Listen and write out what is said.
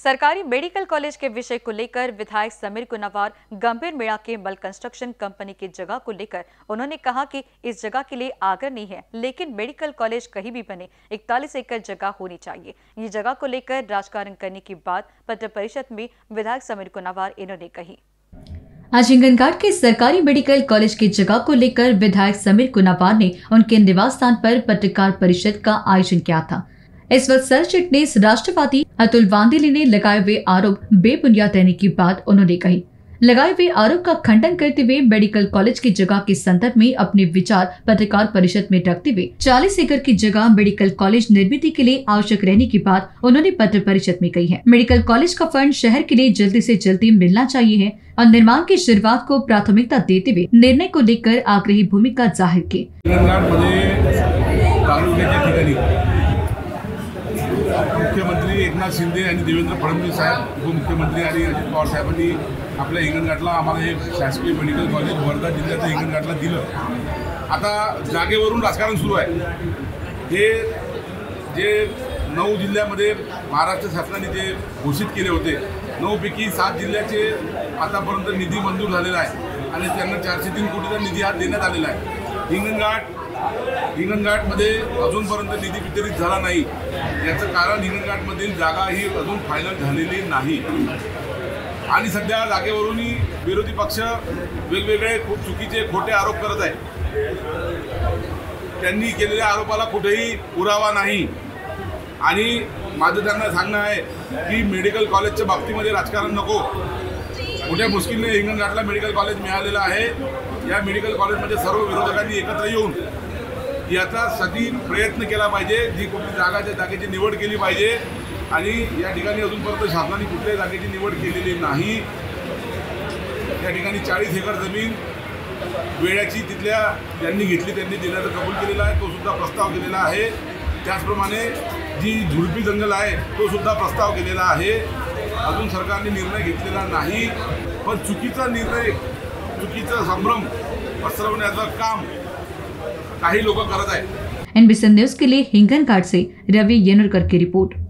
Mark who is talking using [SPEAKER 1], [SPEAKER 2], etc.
[SPEAKER 1] सरकारी medical college के विषय को लेकर विधायक समीर कुनावार गंभीर मेड़ा के मल कंस्ट्रक्शन कंपनी की जगह को लेकर उन्होंने कहा कि इस जगह के लिए आगर नहीं है, लेकिन मेडिकल कॉलेज कहीं भी बने, इकतालीस एकड़ जगह होनी चाहिए। ये जगह को लेकर राजकारण करने की बात पत्र परिषद में विधायक समीर कुनावार इन्होंने कही।
[SPEAKER 2] आज हिंगनघाट के सरकारी मेडिकल कॉलेज की जगह को लेकर विधायक समीर कुनावार ने उनके निवास स्थान पर पत्रकार परिषद का आयोजन किया था। इस वक्त सर चिटनीस राष्ट्रवादी अतुल वांदेली ने लगाए हुए आरोप बेबुनियाद रहने की बात उन्होंने कही। लगाए हुए आरोप का खंडन करते हुए मेडिकल कॉलेज की जगह के संदर्भ में अपने विचार पत्रकार परिषद में रखते हुए 40 एकड़ की जगह मेडिकल कॉलेज निर्मित के लिए आवश्यक रहने की बात उन्होंने पत्र परिषद में कही है। मेडिकल कॉलेज का फंड शहर के लिए जल्दी से जल्दी मिलना चाहिए है और निर्माण की शुरुआत को प्राथमिकता देते हुए निर्णय को लेकर आग्रही भूमिका ज़ाहिर की।
[SPEAKER 3] एकनाथ शिंदे आणि देवेंद्र फडणवीस साहेब उपमुख्यमंत्री आणि अजित पवार साहेबांनी आपल्या हिंगणघाटला आम्हाला हे शासकीय मेडिकल कॉलेज वर्धा जिल्ह्याचं हिंगणघाटला दिलं. आता जागेवरून राजकारण सुरू आहे. हे जे नऊ जिल्ह्यामध्ये महाराष्ट्र शासनाने जे घोषित केले होते नऊपैकी सात जिल्ह्याचे आतापर्यंत निधी मंजूर झालेला आहे आणि त्यांना चारशे तीन कोटीचा निधी हा देण्यात आलेला आहे. हिंगणघाट हिंगणघाटमध्ये अजूनपर्यंत निधी वितरित झाला नाही. याचं कारण हिंगणघाटमधील जागा ही अजून फायनल झालेली नाही. आणि सध्या जागेवरूनही विरोधी पक्ष वेगवेगळे खूप चुकीचे खोटे आरोप करत आहे त्यांनी केलेल्या आरोपाला कुठेही पुरावा नाही. आणि माझं त्यांना सांगणं आहे की मेडिकल कॉलेजच्या बाबतीमध्ये राजकारण नको. मोठ्या मुश्किलने हिंगणघाटला मेडिकल कॉलेज मिळालेलं आहे. या मेडिकल कॉलेजमध्ये सर्व विरोधकांनी एकत्र येऊन याचा सगळी प्रयत्न केला पाहिजे. जी कुठली जागाच्या जागेची निवड केली पाहिजे. आणि या ठिकाणी अजूनपर्यंत शासनाने कुठल्याही जागेची निवड केलेली नाही. या ठिकाणी चाळीस एकर जमीन वेळ्याची तिथल्या ज्यांनी घेतली त्यांनी देण्याचं कबूल केलेला आहे. तो सुद्धा प्रस्ताव केलेला आहे. त्याचप्रमाणे जी झुडपी जंगल आहे तो सुद्धा प्रस्ताव केलेला आहे. अजून सरकारने निर्णय घेतलेला नाही. पण चुकीचा निर्णय चुकीचा संभ्रम पसरवण्याचं काम काही लोक करत आहेत.
[SPEAKER 2] एनबीसी न्यूज के लिए हिंगन कार्ड से रवि येनुरकर की रिपोर्ट।